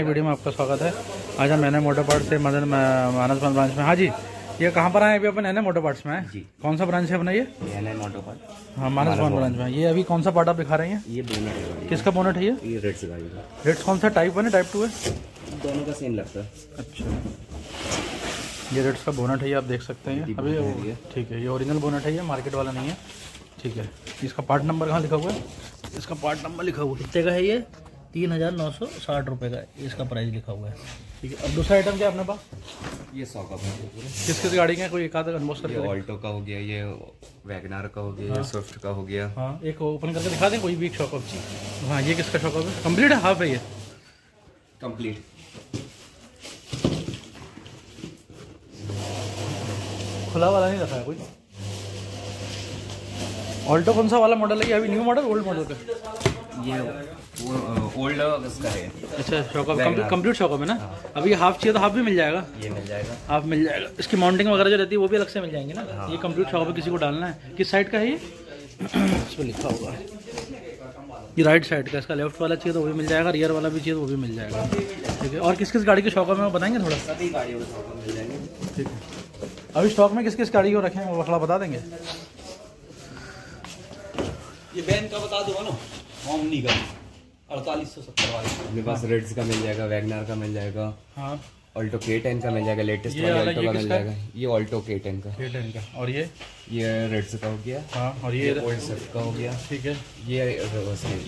नई वीडियो में आपका स्वागत है। आज हम एन मोटर पार्ट से मदन मानस ब्रांच में। हाँ जी ये कहाँ पर आए अभी अपन एन मोटर पार्ट्स में? है कौन सा ब्रांच है अपना ये? एन मोटर पार्ट हाँ मानस भवन ब्रांच में। ये अभी कौन सा पार्ट आप दिखा रहे हैं? ये बोनट है किसका बोनट है ये? का। ये रेड का। रेट्स कौन सा टाइप वन है? टाइप टू है? दोनों का सेम लगता है। अच्छा। ये रेट्स का बोनट है ये आप देख सकते हैं। अभी। ठीक है ये ओरिजिनल बोनट है ये मार्केट वाला नहीं है। ठीक है इसका पार्ट नंबर कहाँ लिखा हुआ है? इसका पार्ट नंबर लिखा हुआ है। कितने का है ये? तीन हज़ार नौ सौ साठ रुपये का इसका प्राइस लिखा हुआ है। ठीक है अब दूसरा आइटम क्या अपने पास? ये सौ का किस किस गाड़ी के हैं? कोई एक आध अनबॉक्स ये करके ऑल्टो का हो गया ये वैगनार का हो गया ये स्विफ्ट का हो गया। हाँ एक ओपन करके दिखा दें कोई भी एक शॉकअप हाँ ये किसका शॉकअप है कंप्लीट है? हाफ़ है ये? कंप्लीट खुला वाला नहीं रखा है कोई? ऑल्टो कौन सा वाला मॉडल है? ये अभी न्यू मॉडल ओल्ड मॉडल का? ये ओल्ड है। अच्छा शॉकअप कंप्लीट शॉकअप है ना? अभी हाफ़ चाहिए तो हाफ़ भी मिल जाएगा। ये मिल जाएगा। हाफ़ मिल जाएगा। इसकी माउंटिंग वगैरह जो रहती है वो भी अलग से मिल जाएँगे ना? ये कंप्लीट शॉकअप किसी को डालना है। किस साइड का है ये? लिखा होगा ये राइट साइड का इसका लेफ़्ट वाला चाहिए तो वो भी मिल जाएगा रियर वाला भी चाहिए तो वो भी मिल जाएगा। ठीक है। और किस किस गाड़ी के शॉकअप में बताएँगे थोड़ा? सभी गाड़ियों का मिल जाएँगे। ठीक है। अभी स्टॉक में किस किस गाड़ी को रखें वो थोड़ा बता देंगे? ये बैन का बता दो ना। ओमनी का। अड़तालीस सौ सत्तर वाली। अपने पास रेड्स का मिल जाएगा वैगनार का मिल जाएगा हाँ। ऑल्टो के टेन का मिल जाएगा लेटेस्ट वाला ऑल्टो का मिल जाएगा। ये ऑल्टो के टेन का। के टेन का। और ये? ये रेड्स का हो गया। हाँ और ये ये ओल्ड स्विफ्ट का हो गया। ठीक है। ये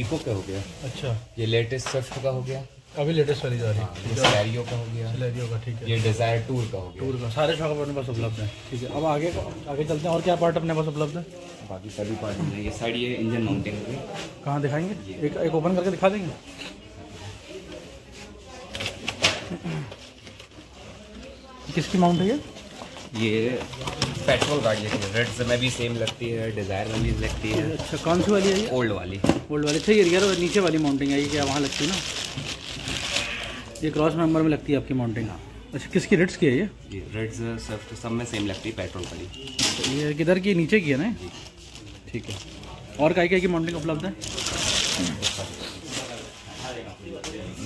इको का हो गया। अच्छा। ये लेटेस्ट स्विफ्ट का हो गया। अभी लेटेस्ट वाली जा रही है। ये सैरियो का हो गया। सिलेरियो का ठीक है। ये डिज़ायर टूर का हो गया। टूर का सारे शॉप अपने पास उपलब्ध हैं। ठीक है अब आगे आगे चलते हैं और क्या पार्ट अपने पास उपलब्ध है? बाकी सभी पार्ट में ये साइड ये इंजन माउंटिंग है कहाँ दिखाएँगे? एक एक ओपन करके दिखा देंगे? किसकी माउंट है ये? ये पेट्रोल गाड़ी है रेड्स में भी सेम लगती है डिज़ायर में भी लगती है। अच्छा कौन सी वाली है ये? ओल्ड वाली। ओल्ड वाली। अच्छा ये नीचे वाली माउंटिंग है ये क्या वहाँ लगती है ना? ये क्रॉस मेंबर में लगती है आपकी माउंटिंग हाँ अच्छा किसकी रेट्स की है ये? ये रेड्स स्विफ्ट सब में सेम लगती है पेट्रोल वाली। अच्छा, ये किधर की? नीचे की है ना? ठीक है। और काय काय की माउंटिंग उपलब्ध है?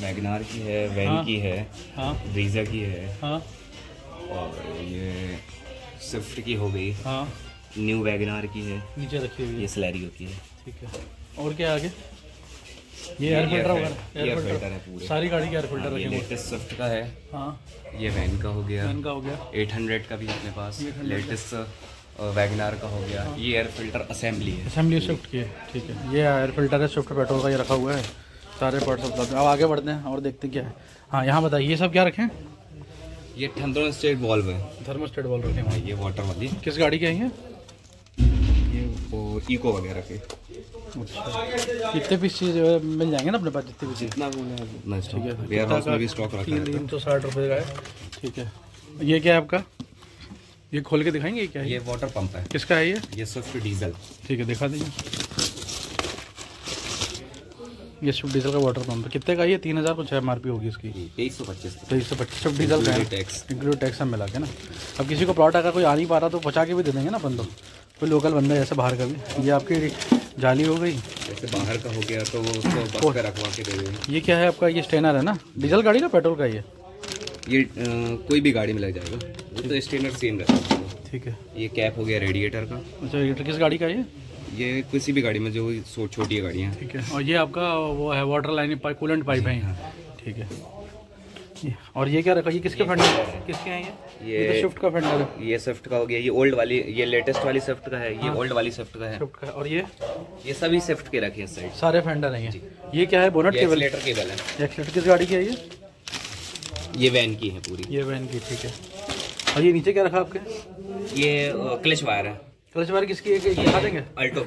मैगनार की है वैन हाँ। की है हाँ। ब्रीजा की है। हाँ। और ये स्विफ्ट की हो गई। हाँ। न्यू वैगनार की है। नीचे रखी हुई है। ये स्लैरियो की है। ठीक है। और क्या आगे? ये air filter filter- air filter है पूरे। सारी गाड़ी के एयर फ़िल्टर हाँ, ये रखे हुए लेटेस्ट स्विफ्ट का है। हाँ। ये वैन का हो गया। फ़ैन का हो गया। 800 का भी अपने पास। लेटेस्ट वैगनार का। हो गया। ये एयर फ़िल्टर असेंबली है। असेंबली स्विफ्ट की है ठीक है। ये एयर फ़िल्टर है स्विफ्ट पेट्रोल का ये रखा हुआ है। सारे पार्ट्स उपलब्ध अब आगे बढ़ते हैं और देखते हैं क्या है। हाँ यहाँ बताइए ये सब क्या रखें? ये थंडर स्टेट वॉल्व है। थर्मोस्टेट बॉल रखे। हैं ये वाटर वाली। किस गाड़ी के हैं? ये इको वगैरह के। अच्छा। कितने पीस चीज़ मिल जाएँगे ना अपने पास जितने भी चीज़? जितना बोले ठीक है। वेयर हाउस में भी स्टॉक रखा है। तीन सौ साठ रुपये का है। ठीक है। ये क्या है आपका? ये खोल के दिखाएँगे क्या है? ये वाटर पंप है। किसका है ये? ये स्विफ्ट डीजल ठीक है दिखा दीजिए ये स्विफ्ट डीजल का वाटर पंप है। कितने का ये? तीन हज़ार कुछ एम आर पी होगी इसकी। तेईस सौ पच्चीस। तेईस सौ पच्चीस। स्विफ्ट डीजल का टैक्स इंक्लूड टैक्स सब मिला के ना। अब किसी को प्लॉट अगर कोई आ नहीं पा रहा तो पचा के भी दे देंगे ना तो। कोई लोकल बंदा जैसे बाहर का भी? ये आपकी जाली हो गई? जैसे बाहर का हो गया तो वो उसको बस पे रखवा के दे देंगे। ये क्या है आपका? ये स्टेनर है ना? डीजल गाड़ी का पेट्रोल का ये? ये अ, कोई भी गाड़ी में लग जाएगा। वो तो स्टेनर सेम रहता है। ठीक है। ये कैप हो गया रेडिएटर का। अच्छा ये किस गाड़ी का ये? ये किसी भी गाड़ी में जो छोटी गाड़ियाँ ठीक है। और ये आपका वो है water line pipe coolant pipe है। यहाँ ठीक है। और ये क्या रखा? ये किसके फेंडर किसके हैं ये? ये- ये तो स्विफ्ट का फेंडर है। ये स्विफ्ट का हो गया ये ओल्ड वाली ये लेटेस्ट वाली स्विफ्ट का है ये ओल्ड वाली स्विफ्ट का है। स्विफ्ट का और ये? ये सभी स्विफ्ट के रखे हैं साइड सारे फेंडर हैं। ये ये क्या है? बोनट केबल एक्सीलेटर केबल है। एक्सीटर किस गाड़ी की है ये? ये वैन की है पूरी। ये वैन की ठीक है। और ये नीचे क्या रखा आपके? ये क्लच वायर है। क्लच बार किसकी है? ये दिखा देंगे? अल्टो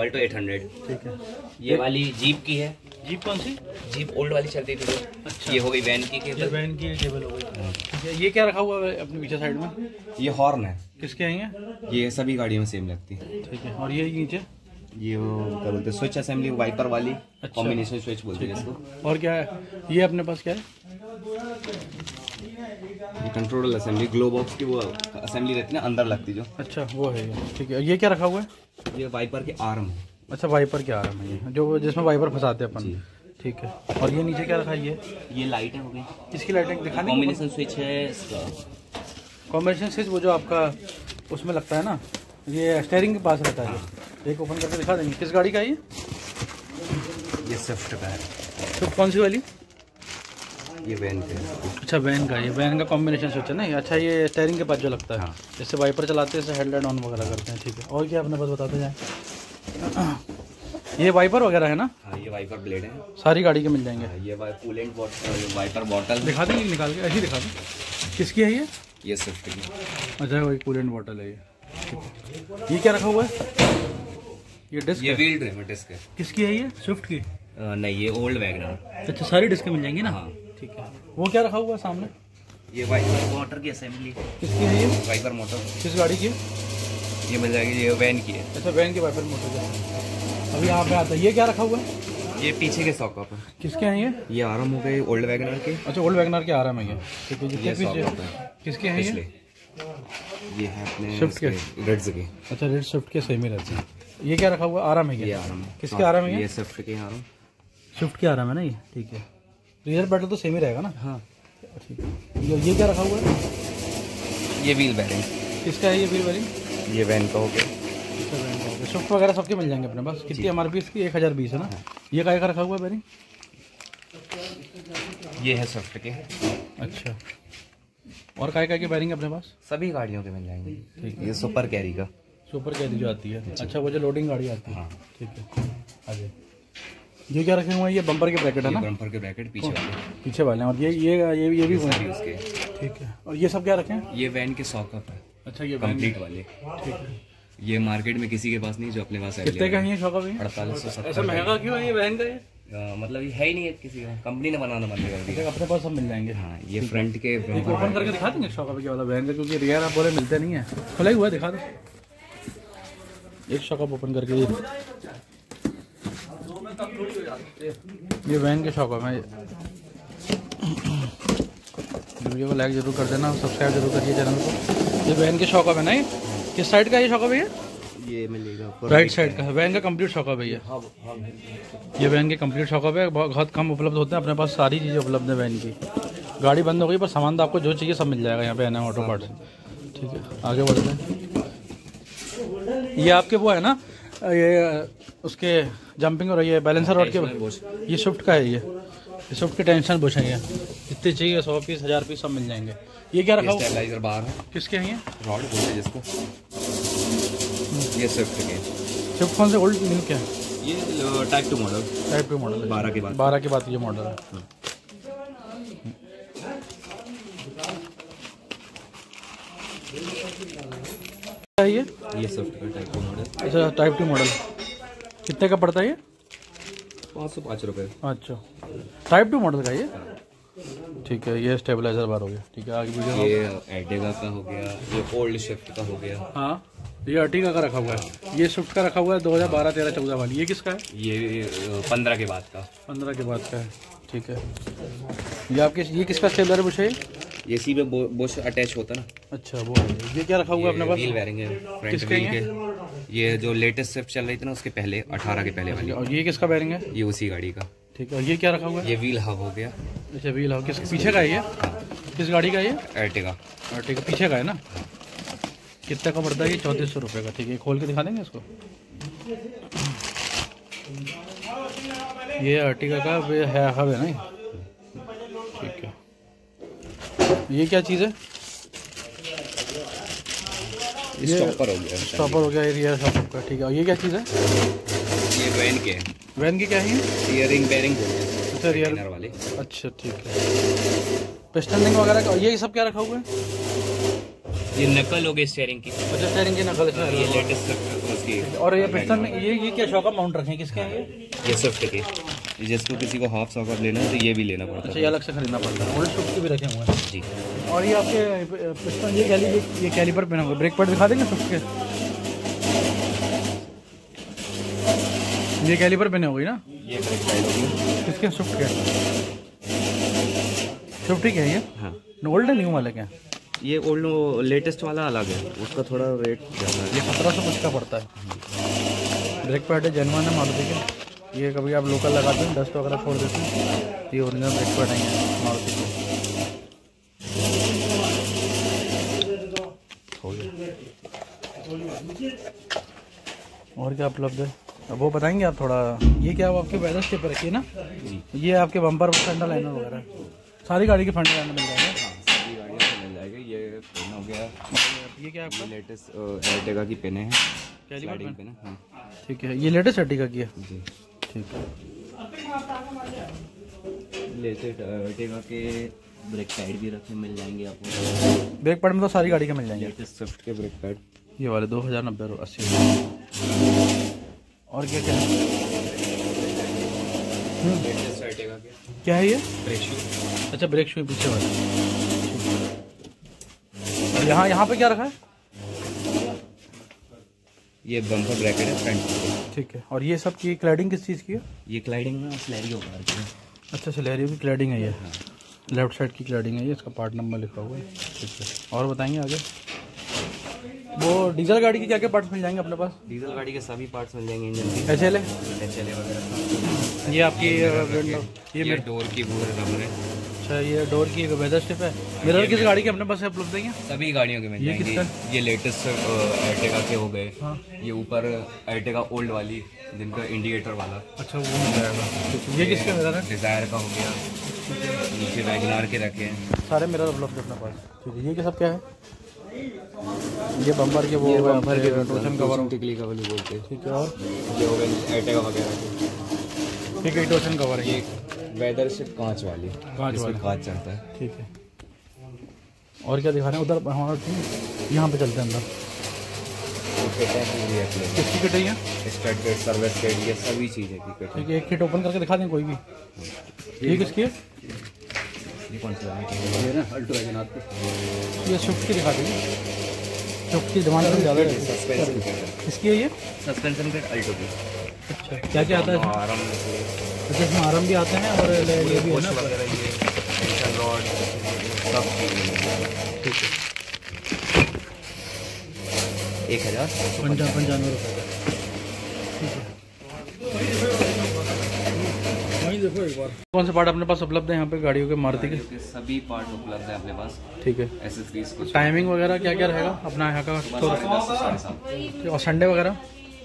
अल्टो 800 ठीक है। ये वाली जीप की है। जीप कौन सी? जीप ओल्ड वाली चलती थी। अच्छा। ये हो गई वैन की केबल वैन की केबल हो गई। ठीक है ये क्या रखा हुआ है अपने पीछे साइड में? ये हॉर्न है। किसके हैं ये? सभी गाड़ियों में सेम लगती है। ठीक है और ये नीचे? ये वो क्या बोलते स्विच असेंबली वाइपर वाली अच्छा। कॉम्बिनेशन स्विच बोलते हैं इसको। और क्या है? ये अपने पास क्या है? कंट्रोल असेंबली ग्लो बॉक्स की वो असेंबली रहती है ना अंदर लगती जो। अच्छा वो है ठीक है ये क्या रखा हुआ है? ये वाइपर के आर्म है। अच्छा वाइपर क्या आ रहा है ये जो जिसमें वाइपर फंसाते हैं अपन। ठीक है। और ये नीचे क्या रखा है? ये ये लाइटें हो गई। इसकी लाइटिंग दिखा देंगे कॉम्बिनेशन स्विच है इसका। कॉम्बिनेशन स्विच वो जो आपका उसमें लगता है ना ये स्टेयरिंग के पास रहता है। एक ओपन करके दिखा देंगे। किस गाड़ी का है ये? ये स्विफ्ट का है। तो कौन सी वाली? ये वैन पे अच्छा वैन का ये वैन का कॉम्बिनेशन स्विच है ना अच्छा ये स्टेयरिंग के पास जो लगता है। हाँ। जैसे वाइपर चलाते हैं हेडलाइट ऑन वगैरह करते हैं ठीक है। और क्या अपने पास बताते जाए ये वाइपर वगैरह है ना? हाँ ये वाइपर ब्लेड है। सारी गाड़ी के मिल जाएँगे। हाँ, ये कूलेंट बॉटल वाइपर बॉटल दिखा कि निकाल के ऐसे दिखा दें किसकी है ये? ये स्विफ्ट की अच्छा वही कूलेंट बॉटल है ये। ये क्या रखा हुआ है? ये डिस्क ये व्हील ड्रिम डिस्क है। किसकी है ये? स्विफ्ट की? अ, नहीं ये ओल्ड वैगनर अच्छा सारी डिस्क मिल जाएँगी ना? हाँ। ठीक है। वो क्या रखा हुआ है सामने? ये वाइपर मोटर की असेंबली किसकी है ये? वाइपर मोटर किस गाड़ी की? ये मिल जाएगी ये वैन की है। अच्छा वैन के वाइपर मोटर अभी यहाँ पे आता है। ये क्या रखा हुआ है? ये पीछे के सॉकअप है। किसके हैं ये? ये आराम हो गए ओल्ड वैगनर के। अच्छा ओल्ड वैगनर के आ रहा है ये। ये सॉकअप है। किसके हैं ये? ये है अपने Swift के? रेड्स के। अच्छा रेड स्विफ्ट के सेम ही रहते हैं। ये क्या रखा हुआ? है आराम है ये ये आराम है। किसके आराम है ये? स्विफ्ट के आराम स्विफ्ट के आराम है ना ये? ठीक है। रियर बैटल तो सेम ही रहेगा ना? हाँ। ठीक है। ये क्या रखा हुआ है? ये व्हील बैरिंग किसका है ये व्हील वाली ये वैन का हो गया। स्विफ्ट वगैरह सबके मिल जाएँगे अपने पास। कितनी एम आर पी इसकी? एक हज़ार बीस है ना? ये का रखा हुआ है बेरिंग ये है स्विफ्ट के। अच्छा। और काय काय के बैरिंग अपने पास? सभी गाड़ियों के मिल जाएँगे। ठीक ये सुपर कैरी का। सुपर कैरी जो आती है। अच्छा वो जो लोडिंग गाड़ी आती है। हाँ। ठीक है। अजय ये क्या रखे हुए हैं? ये बम्पर के ब्रैकेट है ना? बम्पर के ब्रैकेट पीछे वाले। पीछे वाले और ये ये ये ये भी उसके। ठीक है। और ये सब क्या रखे हैं? ये वैन के सॉकअप है। अच्छा ये कंप्लीट वाले। ये मार्केट में किसी के पास नहीं जो अपने पास कितने का है ये शौका भैया अड़तालीस सौ ऐसा सत्तर महँगा क्यों है ये वैन का ये? मतलब ये है ही नहीं है किसी का। कंपनी ने बनाना बंद कर दिया। अपने पास सब मिल जाएँगे। हाँ ये फ्रंट के ओपन करके दिखा देंगे शौका भैया वाला वैन का क्योंकि रियर आप बोले मिलते नहीं है। खुला ही हुआ दिखा दो। एक शॉकअप ओपन करके ये ये वैन के शॉकअप है वीडियो को लाइक ज़रूर कर देना सब्सक्राइब ज़रूर करिए चैनल को। ये वैन के शॉकअप है ना ये? किस साइड का ये शॉकअप है ये? ये मिलेगा राइट साइड का है। वैन का कंप्लीट शॉकअप है ये। ये वैन के कंप्लीट शॉकअप है। बहुत कम उपलब्ध होते हैं अपने पास सारी चीज़ें उपलब्ध है वैन की। गाड़ी बंद हो गई पर सामान तो आपको जो चाहिए सब मिल जाएगा यहाँ पे एन ऑटो पार्ट ठीक है आगे बढ़ते हैं। ये आपके वो है ना ये उसके जंपिंग और ये बैलेंसर रोड के ये स्विफ्ट का है ये। ये स्विफ्ट के टेंशन बुश है ये। जितने चाहिए? सौ पीस हज़ार पीस सब मिल जाएँगे। ये क्या रखा हुआ? स्टेबलाइजर बाहर है। किसके हैं ये? रॉड बोलते हैं जिसको। ये स्विफ्ट के। स्विफ्ट कौन से? ओल्ड मिल के हैं। ये type two model type two model है। बारह के बाद। बारह के बाद ये मॉडल है। ये? ये स्विफ्ट टाइप टू मॉडल अच्छा टाइप टू मॉडल कितने का पड़ता है ये? पाँच सौ पाँच रुपये अच्छा। टाइप टू मॉडल का ये? ठीक है ये स्टेबलाइजर बार हो गया। ठीक है आगे वीडियो ये एडेगा का हो गया ये ओल्ड शिफ्ट का हो गया। हाँ ये अर्टिगा का रखा हुआ है। ये स्विफ्ट का रखा हुआ है दो हज़ार बारह तेरह चौदह वाली। ये किसका है? ये पंद्रह के बाद का। पंद्रह के बाद का है। ठीक है। ये आपके ये किसका स्टेबलर है? ये? सी पे बुश अटैच होता है ना। अच्छा वो ये क्या रखा हुआ है अपने पास? व्हील वेरिंग है फ्रंट व्हील के। ये जो लेटेस्ट स्विफ्ट चल रही थी ना उसके पहले अठारह के पहले वाली। और ये किसका बैरिंग है? ये उसी गाड़ी का। ठीक है। और ये क्या रखा हुआ है? ये व्हील हब हो गया। अच्छा व्हील हाउस किसके पीछे का है ये? किस गाड़ी का ये? एर्टिगा अर्टिगा पीछे का है ना? कितने का पड़ता है ये? चौंतीस सौ रुपये का। ठीक है खोल के दिखा देंगे इसको? ये अर्टिगा का वे है हब है ना ठीक है। ये क्या चीज़ है? स्टॉपर हो गया स्टॉपर हो गया ये रियर का ठीक है और ये क्या चीज़ है? ये वैन के हैं। वैन की क्या है? ये ये रिंग बेरिंग अच्छा रियर वाले। अच्छा ठीक है। पिस्टन रिंग वगैरह का ये सब क्या रखा हुआ है? ये नकल हो गई स्टेयरिंग की। अच्छा स्टेयरिंग की नकल है ये लेटेस्ट उसकी और ये पिस्टन ये ये क्या शॉक माउंट रखे? हैं किसके हैं ये? ये स्विफ्ट के। जिसको किसी को हाफ़ सॉकअप लेना है तो ये भी लेना पड़ता है। अच्छा ये अलग से खरीदना पड़ता है। ओल्ड स्विफ्ट के भी रखे हुए हैं। जी। और ये आपके पिस्टन ये कैली ये, ये कैलिपर पहना हुआ ब्रेक पैड दिखा देंगे स्विफ्ट के? ये कैलिपर पहने हुए ना? ये होगी। किसके स्विफ्ट के? स्विफ्ट ही है ये? हाँ। ओल्ड है न्यू वाले क्या? ये ओल्ड लेटेस्ट वाला अलग है। उसका थोड़ा रेट ज़्यादा है। ये सत्रह सौ कुछ का पड़ता है। ब्रेक पैड है जनवन है मारुति के। ये कभी आप लोकल लगाते हैं डस्ट वगैरह छोड़ देते हैं ये ओरिजिनल ब्रेक पैड हैं मारुति के। और क्या उपलब्ध है? वो बताएँगे आप थोड़ा। ये क्या आपके वेदर स्टेप पर रखिए ना? ये आपके बम्पर फेंडर लाइनर वगैरह। सारी गाड़ी के फेंडर लाइनर मिल जाएँगे। हाँ गाड़ियों से मिल जाएगा। ये पेन हो गया। ये क्या आपका? लेटेस्ट की पेन है। है ठीक है। ये लेटेस्ट अर्टिगा की है? जी। ठीक है। लेटेस्ट के ब्रेक पैड भी रखे मिल जाएँगे आपको। ब्रेक पैड में तो सारी गाड़ी के मिल जाएँगे। लेटेस्ट स्विफ्ट के ब्रेक पैड ये वाले दो हज़ार नब्बे अस्सी। और क्या क्या है? के क्या है ये? ब्रेक शू अच्छा ब्रेक शू पीछे वाला। और यहाँ यहाँ पे क्या रखा है? ये बम्पर ब्रैकेट है फ्रंट ठीक है। और ये सब की क्लैडिंग किस चीज़ की है? ये क्लाइडिंग में स्लैरियो कार की है अच्छा सिलेरियो की क्लैडिंग है ये। लेफ़्ट साइड की क्लैडिंग है ये इसका पार्ट नंबर लिखा हुआ है। ठीक है। और बताएँगे आगे। वो डीजल गाड़ी के क्या क्या पार्ट्स मिल जाएँगे अपने पास? डीजल गाड़ी के सभी पार्ट्स मिल जाएँगे इंजन के। एच एल एच एल वगैरह। ये आपकी ये, ये डोर की वो रबर है अच्छा ये डोर की एक वेदर स्टिप है। मिरर किस गाड़ी के अपने पास है उपलब्ध है सभी गाड़ियों के मिल ये किसका? ये लेटेस्ट एर्टिगा के हो गए। हाँ। ये ऊपर एर्टिगा ओल्ड वाली जिनका इंडिकेटर वाला। अच्छा वो मिल जाएगा। ये किसके मिरर है? डिज़ायर का हो गया। नीचे वैगनार के रखे हैं। सारे मिरर उपलब्ध है अपने पास। है ये सब क्या है? ये बम्पर के वो बम्पर के रोशन कवर टिकली का वाली बोलते हैं। ठीक है और? ये हो गए एर्टिगा वगैरह। के ठीक है टोशन कवर है। ये वेदर शिप कांच वाली। कांच वाली। कांच चलता है। ठीक है। और क्या दिखा रहे हैं? उधर हमारा ठीक यहाँ पे चलते हैं अंदर। है है किसकी किट है ये? स्टड किट सर्विस किट ये सभी चीज़ें की किट ठीक है। एक किट ओपन करके दिखा दें कोई भी। ये किसकी है? ये कौन सा है ये ना वैगन पे। ये स्विफ्ट की दिखा देंगे। स्विफ्ट की डिमांड ज़्यादा है। सस्पेंशन किट है ये? सस्पेंशन किट अल्टो की अच्छा क्या क्या आता है? आराम अच्छा इसमें आराम भी आते हैं और ये भी है। रॉड सब ठीक है। एक हज़ार पंचा पंचानवे रुपये का ठीक देखो एक बार। कौन से पार्ट अपने पास उपलब्ध है यहाँ पे गाड़ियों के मारुति के? सभी पार्ट उपलब्ध है अपने पास। ठीक है। एसेसरीज कुछ टाइमिंग वगैरह क्या क्या रहेगा? अपना यहाँ का तो और संडे वगैरह?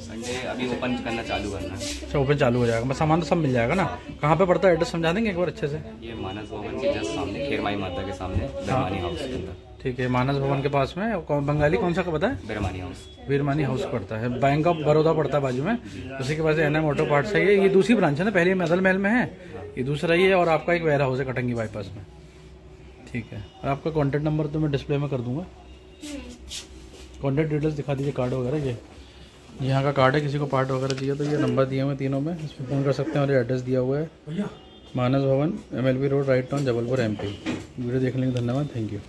संडे अभी ओपन करना चालू करना है। अच्छा ओपन चालू हो जाएगा। बस सामान तो सब मिल जाएगा ना? कहाँ पे पड़ता है एड्रेस समझा देंगे एक बार अच्छे से? ये मानस भवन के जस्ट सामने खेरमाई माता के सामने हाउस के अंदर। ठीक है मानस भवन के पास में। कौन बंगाली कौन सा का पता है? बिरमानी हाउस वीरमानी हाउस पड़ता है। बैंक ऑफ़ बड़ौदा पड़ता है बाजू में। उसी के पास एन एम ऑटो पार्ट्स है। ये ये दूसरी ब्रांच है ना पहले मैदल महल में है। ये दूसरा ही है और आपका एक वेयर हाउस है कटंगी बाईपास में। ठीक है। और आपका कॉन्टैक्ट नंबर तो मैं डिस्प्ले में कर दूँगा। कॉन्टैक्ट डिटेल्स दिखा दीजिए कार्ड वगैरह ये। यहाँ का कार्ड है किसी को पार्ट वगैरह चाहिए तो ये नंबर दिए हुए तीनों में। इसमें फ़ोन कर सकते हैं और ये एड्रेस दिया हुआ है। Manas Bhavan MLB road right town Jabalpur MP video देखने के लिए धन्यवाद थैंक यू